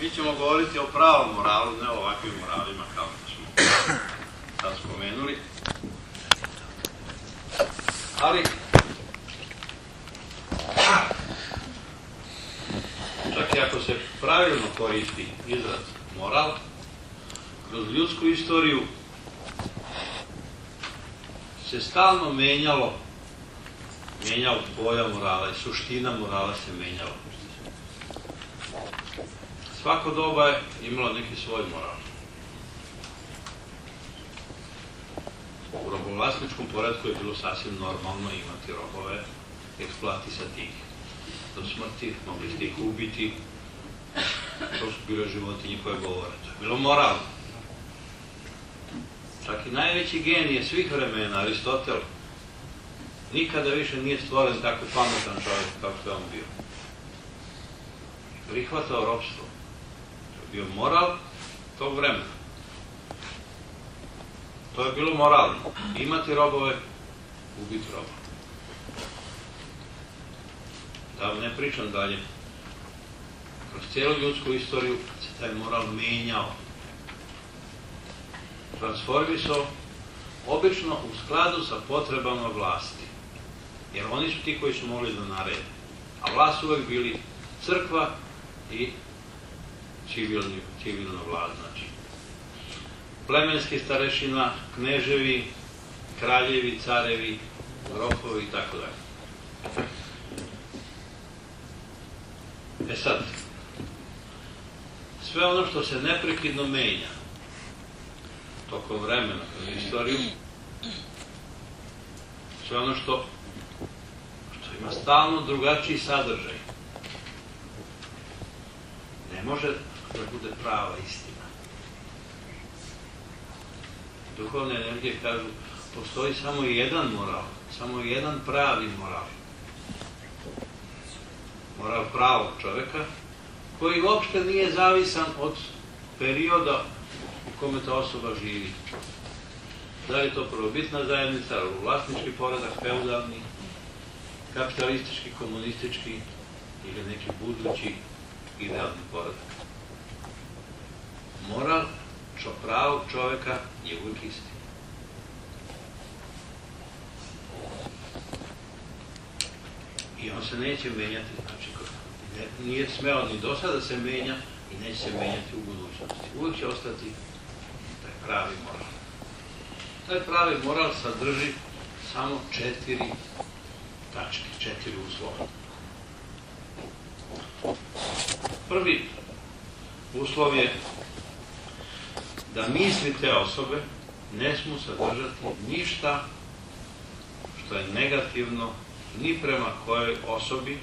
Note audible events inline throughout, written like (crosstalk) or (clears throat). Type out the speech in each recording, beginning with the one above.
Mi ćemo govoriti o pravom moralu, ne o ovakvim moralima kao što smo sad spomenuli. Ali, čak i ako se pravilno koristi izraz moral, kroz ljudsku istoriju se stalno menjalo menjao pojam morala i suština morala se menjala. Svako doba je imalo neki svoj moral. U robovlasničkom poredku je bilo sasvim normalno imati robove, eksploatisati ih do smrti, mogli ste ih ubiti, to su bile životinje koje govore. To je bilo moralno. Čak i najveći genije svih vremena, Aristotel, nikada više nije stvoren tako pametan čovjek kao što je on bio. Prihvatao ropstvo. Bio moral tog vremena. To je bilo moralno. Imati robove, ubiti robove. Da ne pričam dalje. Kroz cijelu ljudsku istoriju se taj moral menjao. Transformisao obično u skladu sa potrebama vlasti. Jer oni su ti koji su mogli da narede. A vlast uvek bili crkva i civilni, civilna vlast, znači. Plemenski starešina, kneževi, kraljevi, carevi, grofovi i tako dalje. E sad, sve ono što se neprekidno menja tokom vremena, kroz istoriju, sve ono što ima stalno drugačiji sadržaj. Ne može da bude prava istina. Duhovne energije kažu, postoji samo jedan moral, samo jedan pravi moral. Moral pravog čoveka, koji uopšte nije zavisan od perioda u kome ta osoba živi. Da li je to prvobitna zajednica, vlasnički poredak, feudalni, kapitalistički, komunistički ili neki budući idealni poredak. Moral pravog čoveka je uvijek isti. I on se neće menjati, znači nije smeo ni do sada se menja i neće se menjati u budućnosti. Uvijek će ostati taj pravi moral. Taj pravi moral sadrži samo četiri tačke, četiri uslova. Prvi uslov je da misli te osobe ne smu sadržati ništa što je negativno ni prema kojoj osobi,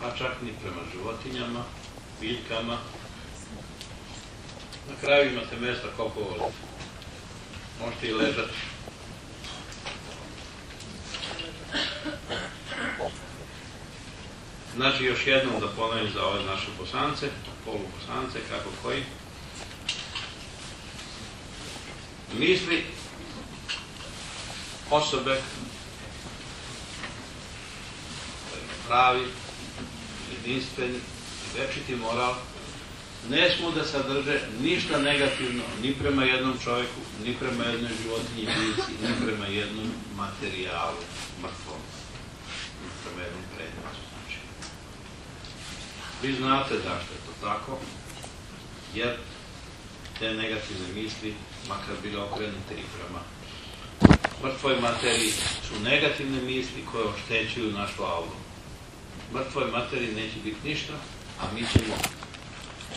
pa čak ni prema životinjama, biljkama. Na kraju imate mesta koliko volite. Možete i ležati. Znači, još jednom da ponovim za ove naše poslance, poluposance, kako koji. Misli osobe pravi, jedinstveni i večiti moral ne smo da sadrže ništa negativno ni prema jednom čovjeku, ni prema jednoj životinji ni prema jednom materijalu mrtvom, ni prema jednom predmetu. Znači. Vi znate zašto je to tako, jer te negativne misli, makar bile okrenute i prema mrtvoj materiji, su negativne misli koje oštećuju našu auru. Mrtvoj materiji neće biti ništa, a mi ćemo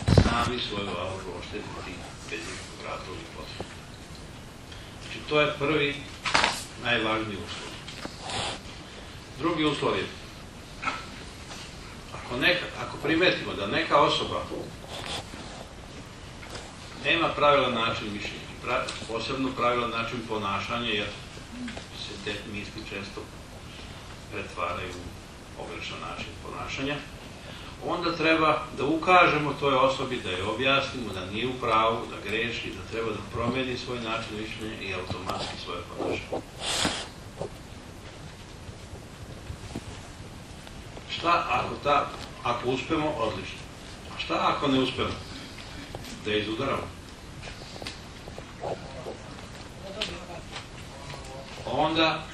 sami svoju auru oštetiti bez ikakvog razloga i potrebe. Znači, to je prvi najvažniji uslov. Drugi uslov je, ako, neka, ako primetimo da neka osoba nema pravilan način mišljenja, pra, posebno pravilan način ponašanja, jer se te misli često pretvaraju u pogrešan način ponašanja, onda treba da ukažemo toj osobi, da je objasnimo da nije u pravu, da greši, da treba da promeni svoj način mišljenja i automatski svoje ponašanje. Šta ako ta Ako uspemo, odlično. A šta ako ne uspemo? Da je izudaramo. Onda,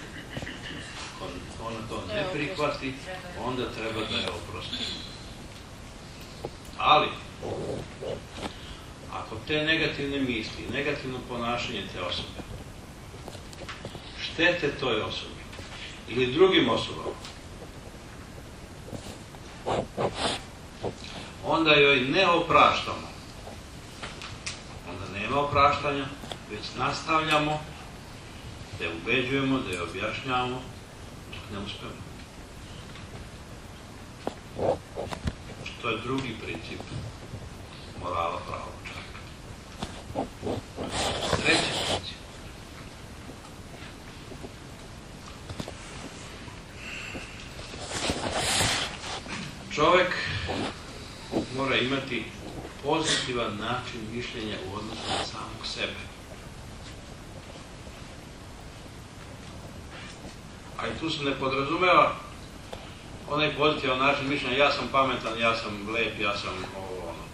ona to ne prihvati, onda treba da je oprosti. Ali, ako te negativne misli, negativno ponašanje te osobe, štete toj osobi ili drugim osobama, onda joj ne opraštamo. Onda nema opraštanja, već nastavljamo da je ubeđujemo, da je objašnjavamo, dok ne uspemo. To je drugi princip morala pravog čovjeka. Treći princip. Čovek mora imati pozitivan način mišljenja u odnosu na samog sebe. A i tu se ne podrazumeva onaj pozitivan način mišljenja, ja sam pametan, ja sam lep, ja sam ovo, ono.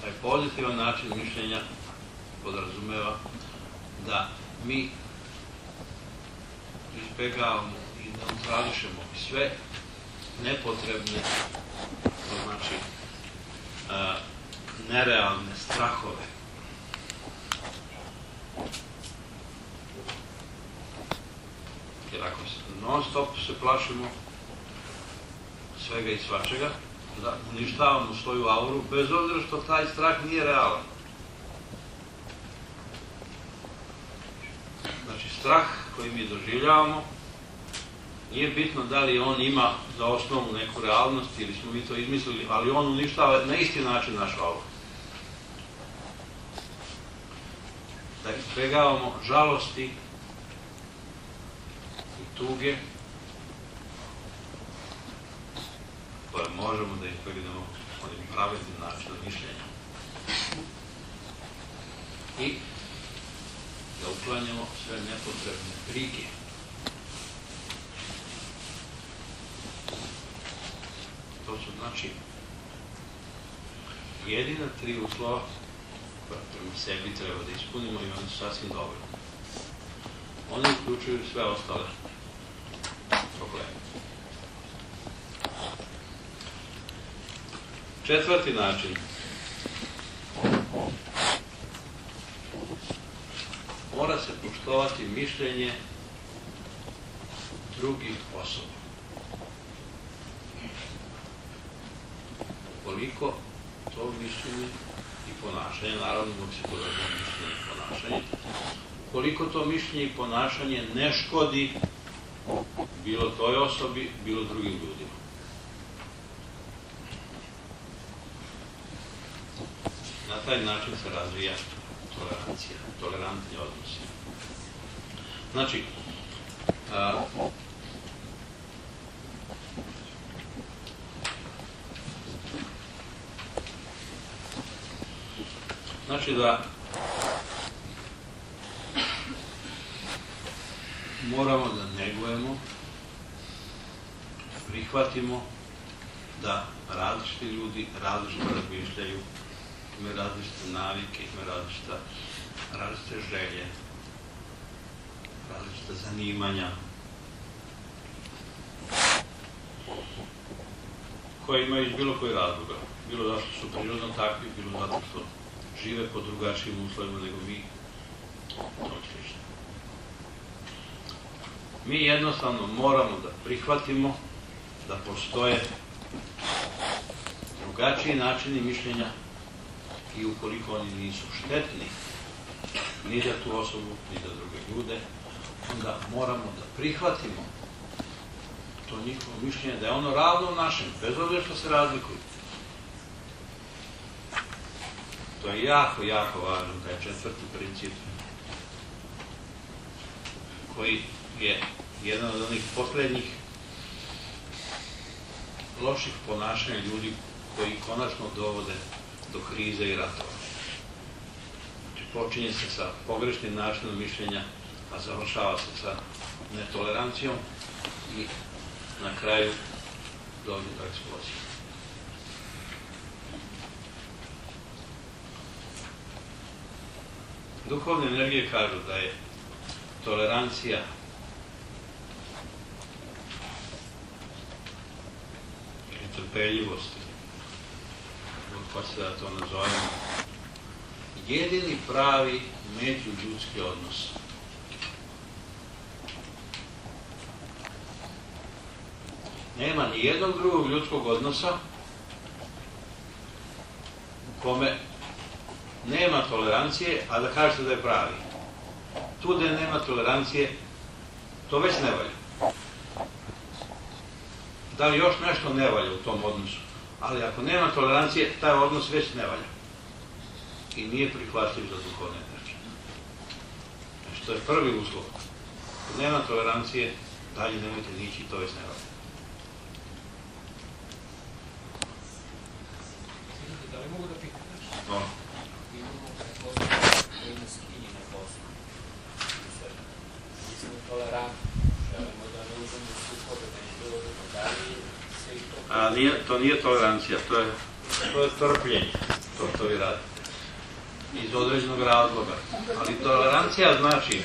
Taj pozitivan način mišljenja podrazumeva da mi izbegavamo i da neutrališemo sve nepotrebne, to znači a, nerealne strahove. Jer ako non stop se plašimo svega i svačega, da uništavamo svoju auru, bez obzira što taj strah nije realan. Znači, strah koji mi doživljavamo, nije bitno da li on ima za osnovu neku realnost ili smo mi to izmislili, ali on uništava na isti način našu auru. Da izbegavamo žalosti i tuge koje možemo da izbegnemo onim pravednim načinom mišljenja. I da uklanjamo sve nepotrebne brige. To su znači jedina tri uslova koja prema sebi treba da ispunimo i oni su sasvim dobro. Oni uključuju sve ostale probleme. Četvrti način. Mora se poštovati mišljenje drugih osoba. Koliko to mišljenje i ponašanje, naravno dok se podrazumije mišljenje i ponašanje, koliko to mišljenje i ponašanje ne škodi bilo toj osobi, bilo drugim ljudima. Na taj način se razvija tolerancija, tolerantni odnosi. Znači, a, znači da moramo da negujemo, prihvatimo da različiti ljudi različito razmišljaju, imaju različite navike, imaju različita, različite želje, različite zanimanja, koje imaju iz bilo koji razloga. Bilo zato što su prirodno takvi, bilo zato što žive pod drugačijim uslovima nego mi. To slično. Mi jednostavno moramo da prihvatimo da postoje drugačiji načini mišljenja i ukoliko oni nisu štetni ni za tu osobu, ni za druge ljude, onda moramo da prihvatimo to njihovo mišljenje, da je ono ravno našem, bez obzira što se razlikuju. To je jako, jako važan, taj četvrti princip, koji je jedan od onih poslednjih loših ponašanja ljudi koji konačno dovode do krize i ratova. Znači, počinje se sa pogrešnim načinom mišljenja, a završava se sa netolerancijom i na kraju dođe do eksplozije. Duhovne energije kažu da je tolerancija ili trpeljivost, pa se da to nazovemo, jedini pravi međuljudski odnos. Nema ni jednog drugog ljudskog odnosa u kome nema tolerancije, a da kažete da je pravi. Tu gde nema tolerancije, to već ne valja. Da li još nešto ne valja u tom odnosu? Ali ako nema tolerancije, taj odnos već ne valja. I nije prihvatljiv za duhovne energije. Znači, to je prvi uslov. Ako nema tolerancije, dalje nemojte nići, to već ne valja. Da li mogu da pitam nešto? No. Imamo pretpostavljamo u jednoj skinji na poslu. Mi smo tolerantni, želimo da ne uzemo sukobe, da ne bilo da da li se i to... A nije, to nije tolerancija, to je, to je trpljenje, to što vi radite. Iz određenog razloga. Ali tolerancija znači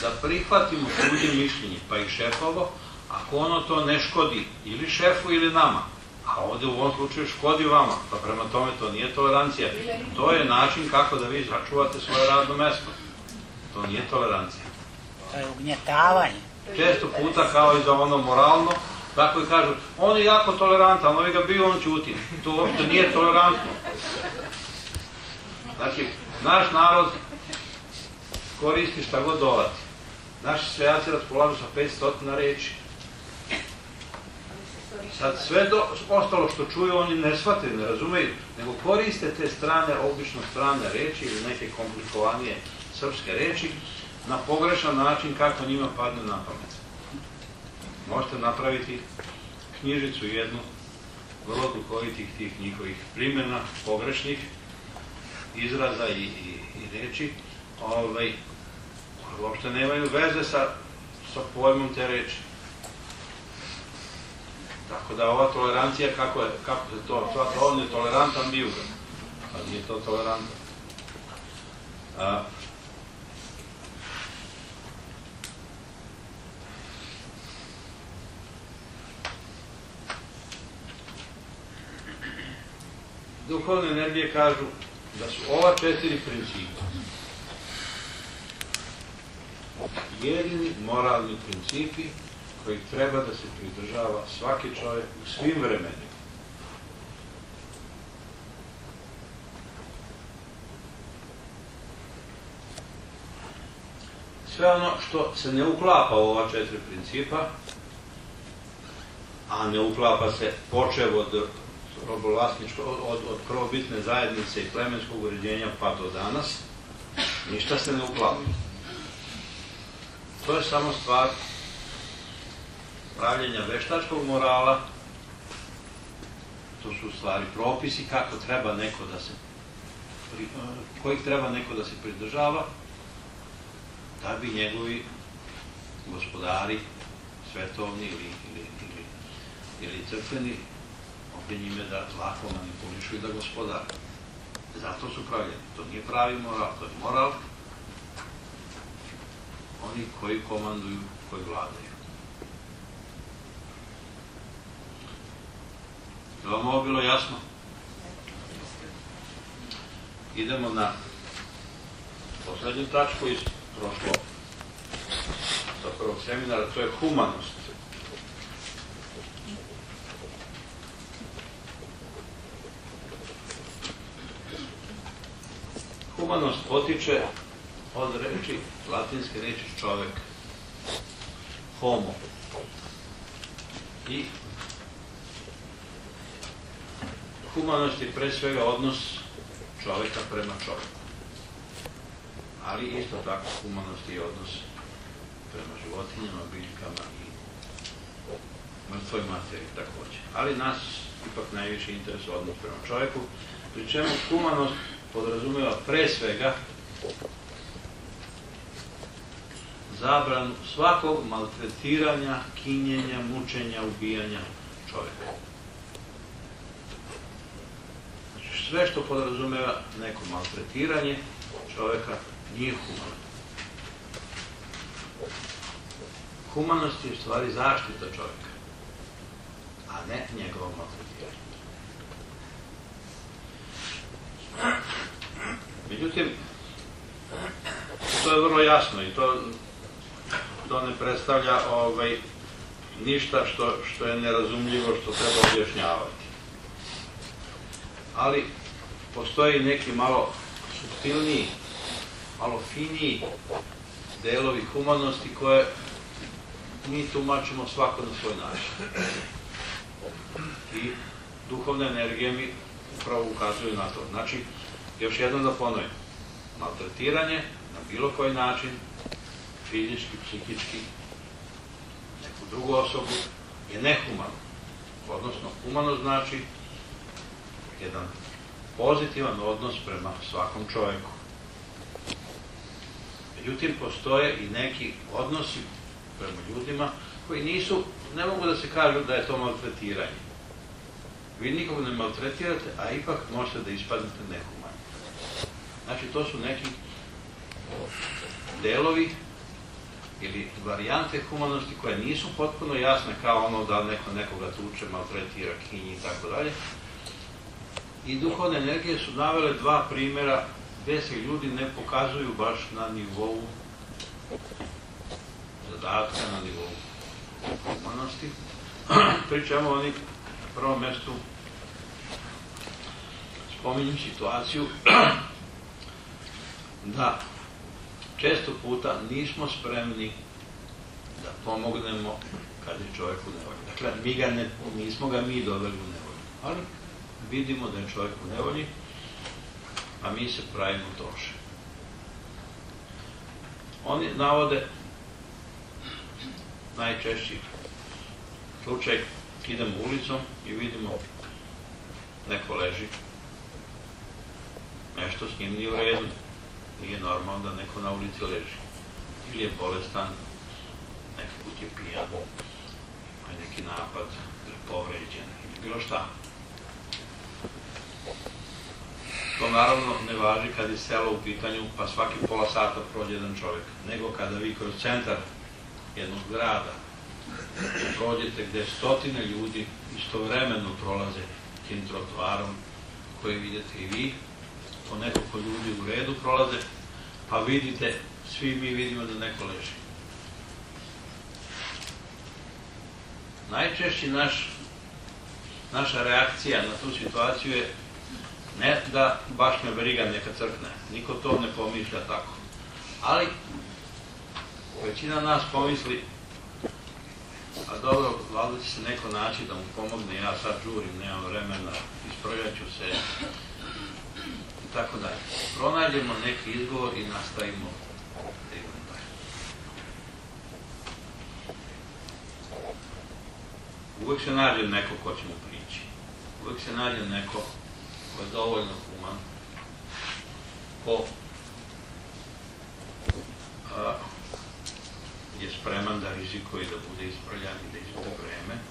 da prihvatimo tuđe mišljenje, pa i šefovo, ako ono to ne škodi ili šefu ili nama. A ovde u ovom slučaju škodi vama, pa prema tome to nije tolerancija. To je način kako da vi začuvate svoje radno mesto. To nije tolerancija. To je ugnjetavanje. često puta kao i za ono moralno, tako i kažu, on je jako tolerantan, ovi ga bio, on ćuti. To uopšte nije tolerantno. Znači, naš narod koristi šta god dolati. Naši seljaci raspolažu sa 500 reči. Sad sve do, ostalo što čuju oni ne shvate, ne razumeju, nego koriste te strane, obično strane reči ili neke komplikovanije srpske reči na pogrešan način kako njima padne na pamet. Možete napraviti knjižicu jednu vrlo duhovitih tih njihovih primjena, pogrešnih izraza i, i, i reči, ovaj, koje uopšte nemaju veze sa, sa pojmom te reči. Tako da ova tolerancija, kako, je, kako se to, to, to on je tolerantan bio ga, a nije to tolerantan. A, duhovne energije kažu da su ova četiri principa jedini moralni principi koji treba da se pridržava svaki čovjek u svim vremenima. Sve ono što se ne uklapa u ova četiri principa, a ne uklapa se počev od robovlasničko, od, od, prvobitne zajednice i plemenskog uređenja pa do danas, ništa se ne uklapa. To je samo stvar pravljenja veštačkog morala, to su stvari propisi kako treba neko da se pri- kojih treba neko da se pridržava da bi njegovi gospodari svetovni ili, ili, ili, ili crkveni mogli njime da lako manipulišu i da gospodare. Zato su pravljeni. To nije pravi moral, to je moral oni koji komanduju, koji vladaju. Je vam ovo bilo jasno? Idemo na poslednju tačku iz prošlo sa prvog seminara, to je humanost. Humanost potiče od reči, latinske reči čovek, homo. I humanost je pre svega odnos čoveka prema čoveku. Ali isto tako humanost je odnos prema životinjama, biljkama i mrtvoj materiji takođe. Ali nas ipak najviše interesuje odnos prema čoveku, pri čemu humanost podrazumeva pre svega zabranu svakog maltretiranja, kinjenja, mučenja, ubijanja čovjeka. Znači sve što podrazumeva neko maltretiranje čovjeka nije humano. Humanost je u stvari zaštita čovjeka, a ne njegovo maltretiranje. Međutim, to je vrlo jasno i to, to ne predstavlja ovaj, ništa što, što je nerazumljivo, što treba objašnjavati. Ali postoji neki malo subtilniji, malo finiji delovi humanosti koje mi tumačimo svako na svoj način. I duhovne energije mi upravo ukazuju na to. Znači, još jednom da ponovim, maltretiranje na bilo koji način, fizički, psihički, neku drugu osobu, je nehumano. Odnosno, humano znači jedan pozitivan odnos prema svakom čovjeku. Međutim, postoje i neki odnosi prema ljudima koji nisu, ne mogu da se kažu da je to maltretiranje. Vi nikog ne maltretirate, a ipak možete da ispadnete nehumani. Znači, to su neki delovi ili varijante humanosti koje nisu potpuno jasne kao ono da neko nekoga tuče, maltretira, kinji i tako dalje. I duhovne energije su navele dva primjera gde se ljudi ne pokazuju baš na nivou zadatka, na nivou humanosti. (clears throat) Pričamo oni prvom mestu spominjem situaciju (clears throat) da često puta nismo spremni da pomognemo kad je čovjek u nevolji. Dakle, mi ga ne, nismo ga mi doveli u nevolju, ali vidimo da je čovjek u nevolji, a mi se pravimo toše. Oni navode najčešći slučaj, idemo ulicom i vidimo neko leži, nešto s njim nije u redu, nije normalno da neko na ulici leži. Ili je bolestan, neki put je pijan, ima neki napad, ili povređen, ili bilo šta. To naravno ne važi kad je selo u pitanju, pa svaki pola sata prođe jedan čovjek. Nego kada vi kroz centar jednog grada prođete gde stotine ljudi istovremeno prolaze tim trotoarom koji vidite i vi, po nekoliko ljudi u redu prolaze, pa vidite, svi mi vidimo da neko leži. Najčešći naš, naša reakcija na tu situaciju je ne da baš me briga neka crkne, niko to ne pomišlja tako. Ali većina nas pomisli a dobro, valjda će se neko naći da mu pomogne, ja sad žurim, nemam vremena, ispravljaću se, tako dalje. Pronađemo neki izgovor i nastavimo da. Uvijek se nađe neko ko će mu prići. Uvijek se nađe neko ko je dovoljno human, ko a, je spreman da rizikuje da bude ispravljan i da izgubi vreme,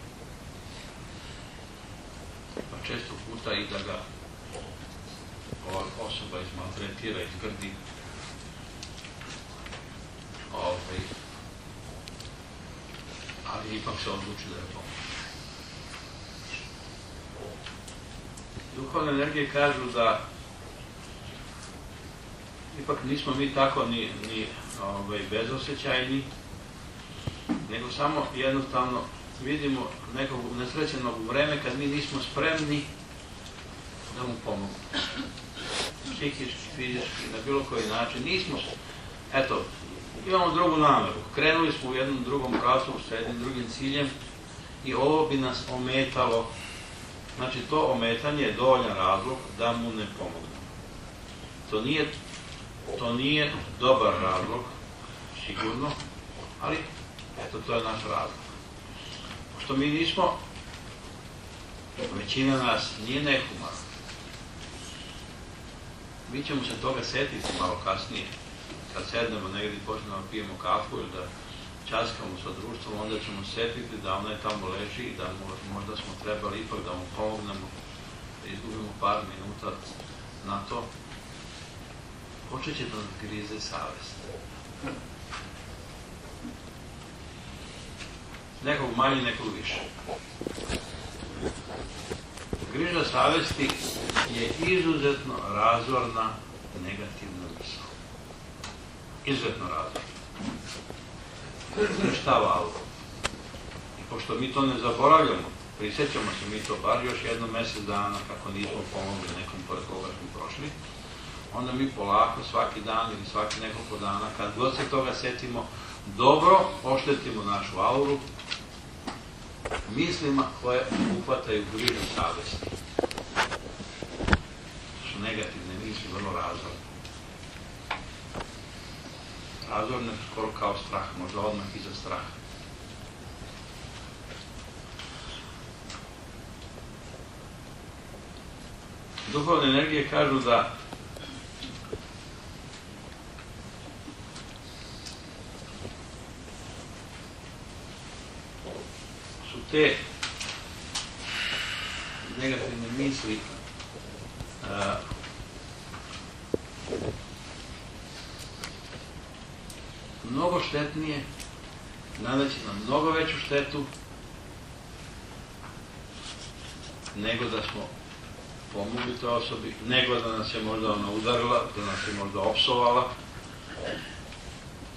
pa često puta i da ga ova osoba izmaltretira, izgrdi, ovaj, ali ipak se odluči da je pomoći. Duhovne energije kažu da ipak nismo mi tako ni, ni ovaj, bezosećajni, nego samo jednostavno vidimo nekog nesrećenog vreme kad mi nismo spremni da mu pomogu. Psihički, fizički, na bilo koji način. Nismo, eto, imamo drugu nameru. Krenuli smo u jednom drugom pravcu sa jednim drugim ciljem i ovo bi nas ometalo. Znači, to ometanje je dovoljan razlog da mu ne pomognemo. To nije, to nije dobar razlog, sigurno, ali eto, to je naš razlog. Pošto mi nismo, većina nas nije nehumana, mi ćemo se toga setiti malo kasnije, kad sednemo negdje i počnemo da pijemo kafu ili da časkamo sa društvom, onda ćemo setiti da onaj tamo leži i da mo- možda smo trebali ipak da mu pomognemo, da izgubimo par minuta na to. Počet će da nas grize savest. Nekog manje, nekog više. Griža savesti je izuzetno razorna negativna misla. Izuzetno razorna. Uništava auto. I pošto mi to ne zaboravljamo, prisjećamo se mi to bar još jedno mjesec dana kako nismo pomogli nekom pored koga smo prošli, onda mi polako svaki dan ili svaki nekoliko dana, kad god se toga setimo, dobro oštetimo našu auru mislima koje uhvataju grižu savesti. To su negativne misli, vrlo razorne. Razorne skoro kao strah, možda odmah iza straha. Duhovne energije kažu da su te negativne misli a, mnogo štetnije, nadaći nam mnogo veću štetu nego da smo pomogli toj osobi, nego da nas je možda ona udarila, da nas je možda opsovala,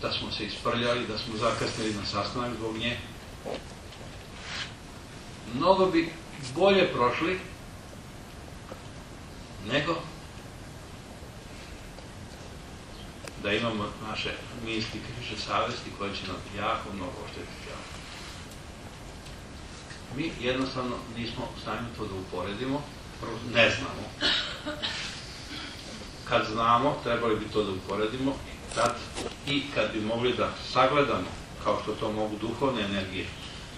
da smo se isprljali, da smo zakasnili na sastanak zbog nje. Mnogo bi bolje prošli nego da imamo naše misli, križe savesti koje će nam jako mnogo oštetiti. Mi jednostavno nismo u stanju to da uporedimo, prvo ne znamo. Kad znamo, trebali bi to da uporedimo i kad bi mogli da sagledamo, kao što to mogu duhovne energije,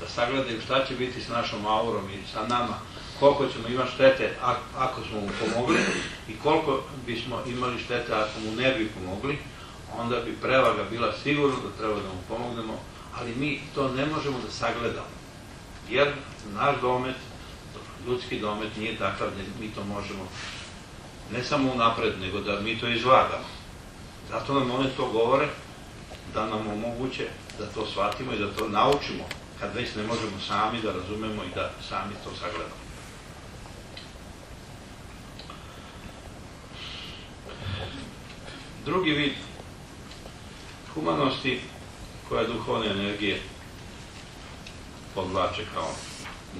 da sagledaju šta će biti s našom aurom i sa nama, koliko ćemo imati štete ako smo mu pomogli i koliko bismo imali štete ako mu ne bi pomogli, onda bi prevaga bila sigurno da treba da mu pomognemo, ali mi to ne možemo da sagledamo. Jer naš domet, ljudski domet nije takav da mi to možemo ne samo unapred, nego da mi to izvagamo. Zato nam one to govore, da nam omoguće da to shvatimo i da to naučimo, kad već ne možemo sami da razumemo i da sami to sagledamo. Drugi vid humanosti koja duhovne energije podvlače kao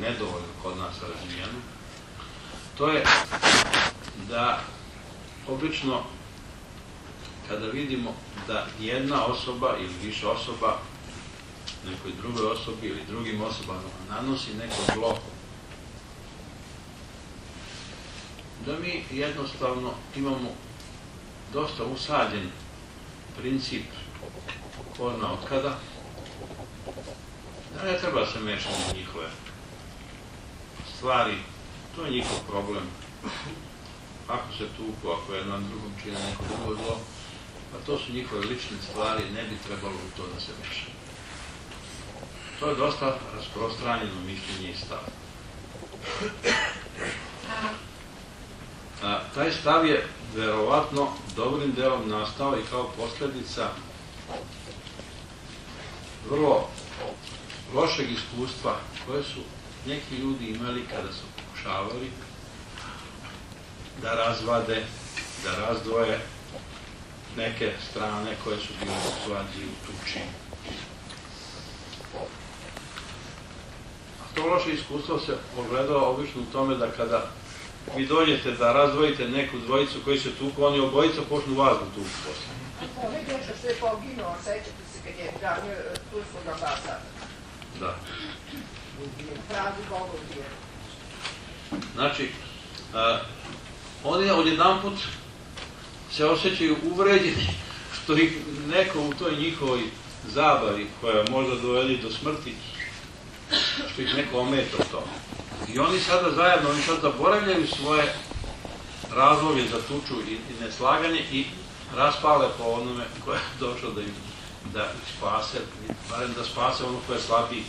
nedovoljno kod nas razvijenu, to je da obično kada vidimo da jedna osoba ili više osoba nekoj drugoj osobi ili drugim osobama nanosi neko zlo, da mi jednostavno imamo dosta usadjen princip korna otkada, da ne treba se mešati u njihove stvari, to je njihov problem. Ako se tuku, ako je drugom čine neko drugo zlo, pa to su njihove lične stvari, ne bi trebalo u to da se meša. To je dosta rasprostranjeno mišljenje i stav. A, taj stav je verovatno dobrim delom nastao i kao posljedica vrlo lošeg iskustva koje su neki ljudi imali kada su pokušavali da razvade, da razdvoje neke strane koje su bile u svađi, u tuči. To loše iskustvo se ogledalo obično u tome da kada vi dođete da razdvojite neku dvojicu koji se tuku, oni obojica počnu vas da tuku posle. Onaj dečko što je poginuo, sećate se kad je branio e, turskog ambasada. Da. Pravi Bogov bio. Znači, a, oni odjedan put se osjećaju uvređeni što ih neko u toj njihovoj zabavi koja možda dovedi do smrti, što ih neko ometa tome. I oni sada zajedno, oni sad zaboravljaju svoje razloge za tuču i, neslaganje i raspale po onome koje je došlo da im da ih spase, barem da spase ono koje je slabiji.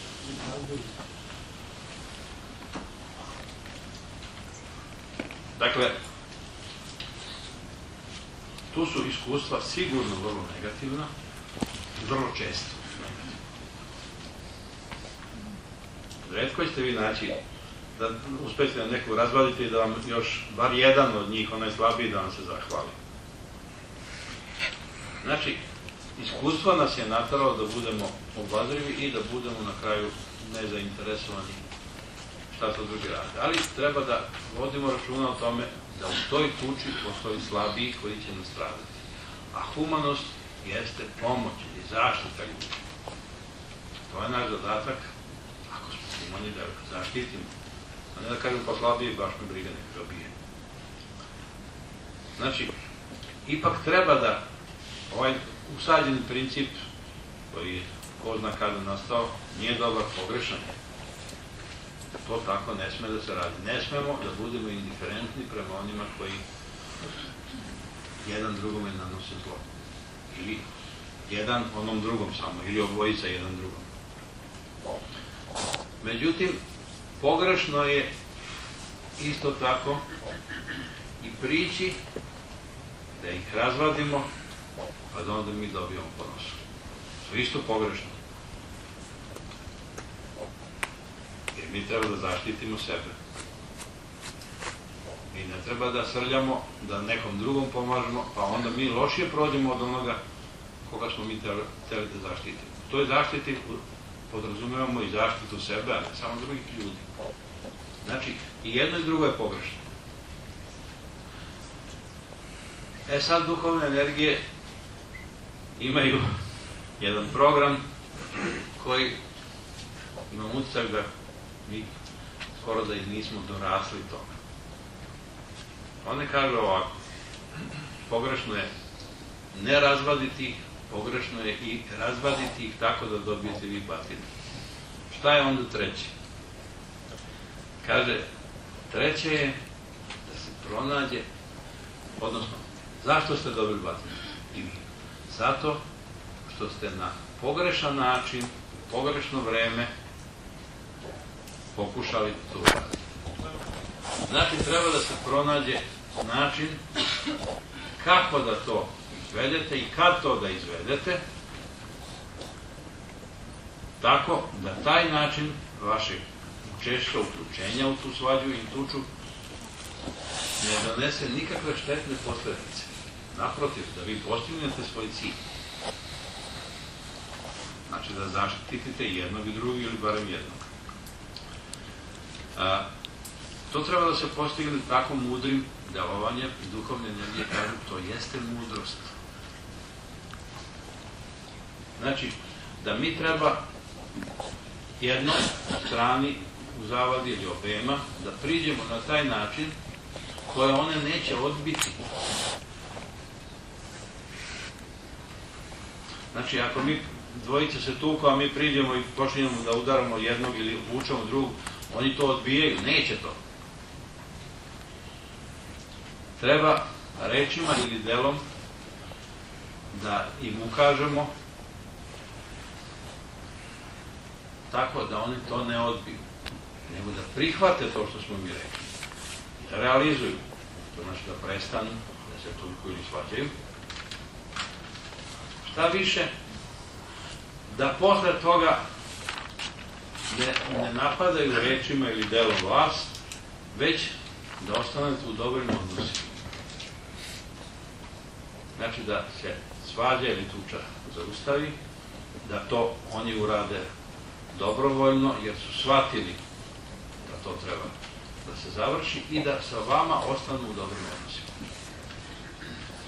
Dakle, tu su iskustva sigurno vrlo negativna, vrlo često. Redko ćete vi naći da uspete da nekog razvadite i da vam još bar jedan od njih, onaj slabiji, da vam se zahvali. Znači, iskustvo nas je nataralo da budemo obazrivi i da budemo na kraju nezainteresovani šta to drugi rade. Ali treba da vodimo računa o tome da u toj tuči postoji slabiji koji će nas stradati. A humanost jeste pomoć i zaštita ljudi. To je naš zadatak, humani, da zaštitimo. A ne da kažem pa slabiji, baš me briga nek dobije. Znači, ipak treba da ovaj usađeni princip koji je ko zna kada nastao, nije dobar, pogrešan je. To tako ne sme da se radi. Ne smemo da budemo indiferentni prema onima koji jedan drugome nanose zlo. Ili jedan onom drugom samo, ili obojica jedan drugom. Međutim, pogrešno je isto tako i prići da ih razvadimo, pa da onda mi dobijamo ponos. To je isto pogrešno. Jer mi treba da zaštitimo sebe. Mi ne treba da srljamo, da nekom drugom pomažemo, pa onda mi lošije prođemo od onoga koga smo mi hteli da zaštitimo. To je zaštiti, podrazumevamo i zaštitu sebe, a ne samo drugih ljudi. Znači, i jedno i drugo je pogrešno. E sad, duhovne energije imaju jedan program koji imam utisak da mi skoro da nismo dorasli tome. One kažu ovako, pogrešno je ne razvaditi pogrešno je i razvaditi ih tako da dobijete vi batinu. Šta je onda treće? Kaže, treće je da se pronađe, odnosno, zašto ste dobili vi. Zato što ste na pogrešan način, u pogrešno vreme pokušali to uraditi. Znači, treba da se pronađe način kako da to izvedete i kad to da izvedete, tako da taj način vašeg učešća uključenja u tu svađu i tuču ne donese nikakve štetne posledice. Naprotiv, da vi postignete svoj cilj. Znači da zaštitite jednog i drugog ili barem jednog. A, to treba da se postigne tako mudrim delovanjem duhovne energije kažu to jeste mudrost. Znači, da mi treba jednoj strani u zavadi ili obema da priđemo na taj način koje one neće odbiti. Znači, ako mi dvojice se tuku, a mi priđemo i počinjemo da udaramo jednog ili vučemo drugog, oni to odbijaju, neće to. Treba rečima ili delom da im ukažemo tako da oni to ne odbiju, nego da prihvate to što smo mi rekli. Da realizuju. To znači da prestanu, da se toliko ili svađaju. Šta više, da posle toga ne, ne napadaju rečima ili delom vas, već da ostanete u dobrim odnosima. Znači da se svađa ili tuča zaustavi, da to oni urade dobrovoljno, jer su shvatili da to treba da se završi i da sa vama ostanu u dobrim odnosima.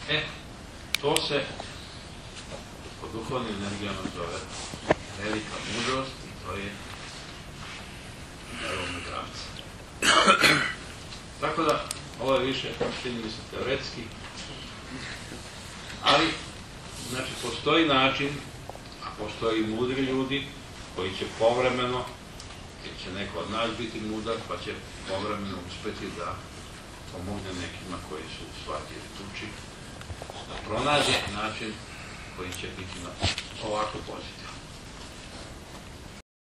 E, to se po duhovnim energijama zove velika mudrost i to je verovna granica. Tako da, ovo je više, čini mi se, teoretski, ali, znači, postoji način, a postoji mudri ljudi, koji će povremeno, jer će neko od nas biti mudar, pa će povremeno uspeti da pomogne nekima koji su shvatili tuči, da pronađe način koji će biti ovako pozitivan.